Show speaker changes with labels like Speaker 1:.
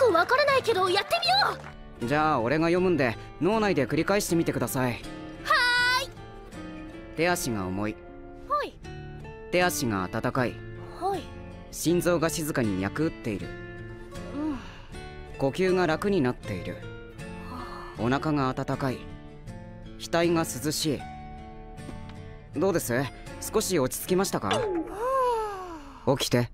Speaker 1: くわからないけどやってみよ
Speaker 2: う。じゃあ俺が読むんで脳内で繰り返してみてください。は
Speaker 1: ーい。
Speaker 2: 手足が重い。
Speaker 1: はい。
Speaker 2: 手足が温かい。
Speaker 1: はい。
Speaker 2: 心臓が静かに脈打っている、
Speaker 1: うん、
Speaker 2: 呼吸が楽になっている。お腹が温かい。額が涼しい。どうです？少し落ち着きましたか？起きて。